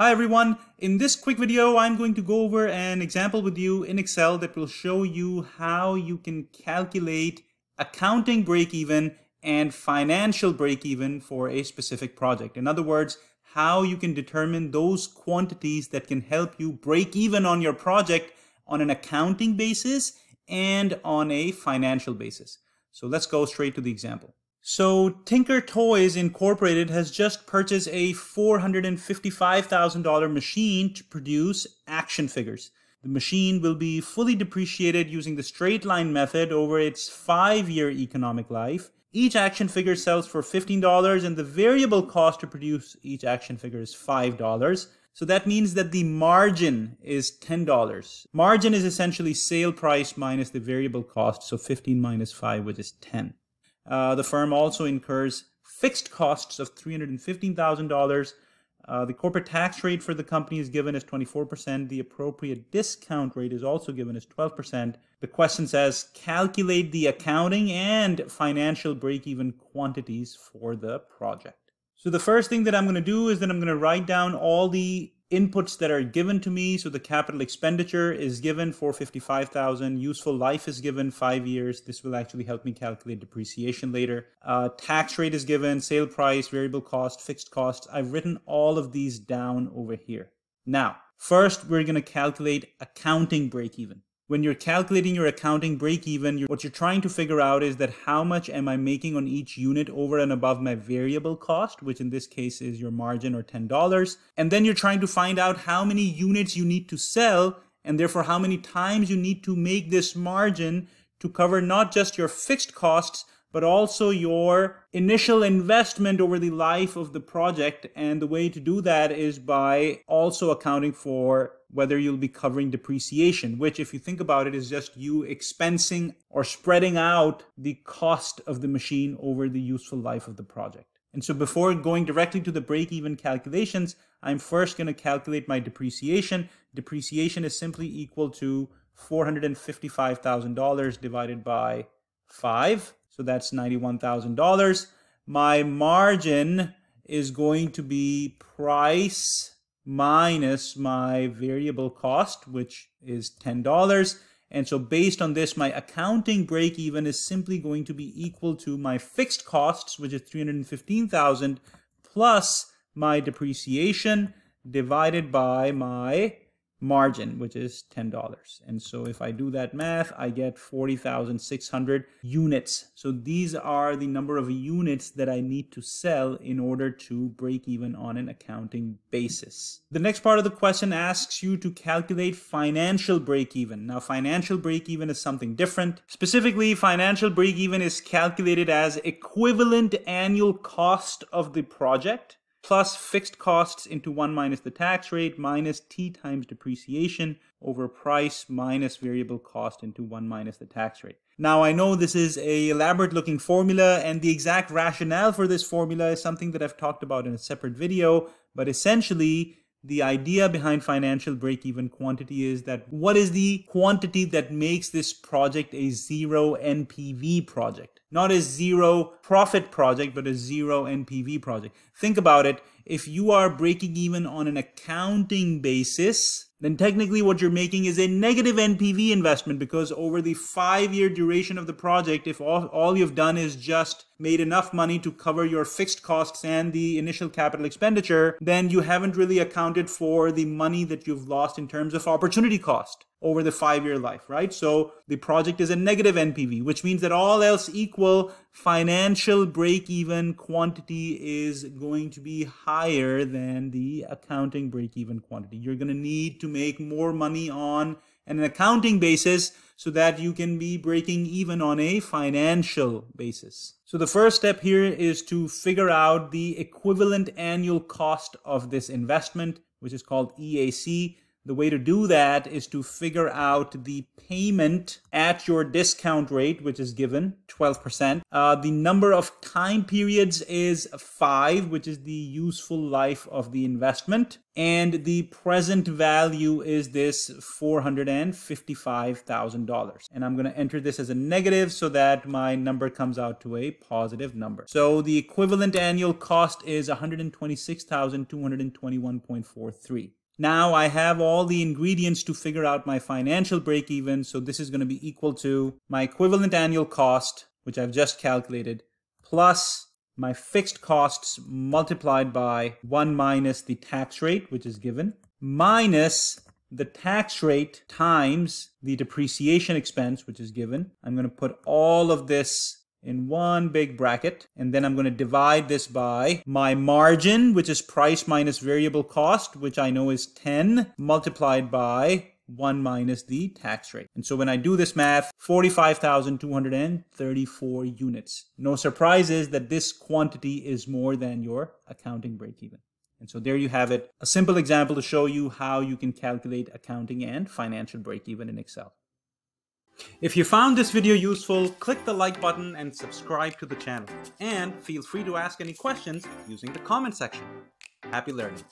Hi everyone, in this quick video I'm going to go over an example with you in Excel that will show you how you can calculate accounting break-even and financial break-even for a specific project. In other words, how you can determine those quantities that can help you break even on your project on an accounting basis and on a financial basis. So let's go straight to the example. So Tinker Toys Incorporated has just purchased a $455,000 machine to produce action figures. The machine will be fully depreciated using the straight line method over its five-year economic life. Each action figure sells for $15 and the variable cost to produce each action figure is $5. So that means that the margin is $10. Margin is essentially sale price minus the variable cost, so 15 minus 5, which is 10. Uh, the firm also incurs fixed costs of $315,000. Uh, the corporate tax rate for the company is given as 24%. The appropriate discount rate is also given as 12%. The question says calculate the accounting and financial break-even quantities for the project. So the first thing that I'm going to do is that I'm going to write down all the inputs that are given to me. So the capital expenditure is given 455,000. Useful life is given five years. This will actually help me calculate depreciation later. Uh, tax rate is given, sale price, variable cost, fixed cost. I've written all of these down over here. Now, first we're going to calculate accounting break even when you're calculating your accounting break even, what you're trying to figure out is that how much am I making on each unit over and above my variable cost, which in this case is your margin or $10. And then you're trying to find out how many units you need to sell and therefore how many times you need to make this margin to cover not just your fixed costs, but also your initial investment over the life of the project. And the way to do that is by also accounting for whether you'll be covering depreciation, which, if you think about it, is just you expensing or spreading out the cost of the machine over the useful life of the project. And so before going directly to the break-even calculations, I'm first going to calculate my depreciation. Depreciation is simply equal to $455,000 divided by 5. So that's $91,000. My margin is going to be price minus my variable cost, which is $10. And so based on this, my accounting break even is simply going to be equal to my fixed costs, which is 315,000 plus my depreciation divided by my margin, which is $10. And so if I do that math, I get 40,600 units. So these are the number of units that I need to sell in order to break even on an accounting basis. The next part of the question asks you to calculate financial break even. Now, financial break even is something different. Specifically, financial break even is calculated as equivalent annual cost of the project plus fixed costs into 1 minus the tax rate minus t times depreciation over price minus variable cost into 1 minus the tax rate. Now I know this is a elaborate looking formula and the exact rationale for this formula is something that I've talked about in a separate video, but essentially the idea behind financial break-even quantity is that what is the quantity that makes this project a zero NPV project? Not a zero profit project, but a zero NPV project. Think about it. If you are breaking even on an accounting basis, then technically what you're making is a negative NPV investment because over the five year duration of the project, if all, all you've done is just made enough money to cover your fixed costs and the initial capital expenditure, then you haven't really accounted for the money that you've lost in terms of opportunity cost over the five year life, right? So the project is a negative NPV, which means that all else equal, financial break even quantity is going to be higher than the accounting break even quantity. You're going to need to make more money on an accounting basis so that you can be breaking even on a financial basis. So the first step here is to figure out the equivalent annual cost of this investment, which is called EAC. The way to do that is to figure out the payment at your discount rate, which is given 12%. Uh, the number of time periods is five, which is the useful life of the investment. And the present value is this $455,000. And I'm going to enter this as a negative so that my number comes out to a positive number. So the equivalent annual cost is 126,221.43. Now I have all the ingredients to figure out my financial break even. So this is going to be equal to my equivalent annual cost, which I've just calculated, plus my fixed costs multiplied by 1 minus the tax rate, which is given, minus the tax rate times the depreciation expense, which is given. I'm going to put all of this in one big bracket. And then I'm going to divide this by my margin, which is price minus variable cost, which I know is 10 multiplied by 1 minus the tax rate. And so when I do this math, 45,234 units. No surprises that this quantity is more than your accounting break even. And so there you have it, a simple example to show you how you can calculate accounting and financial break even in Excel. If you found this video useful, click the like button and subscribe to the channel. And feel free to ask any questions using the comment section. Happy learning!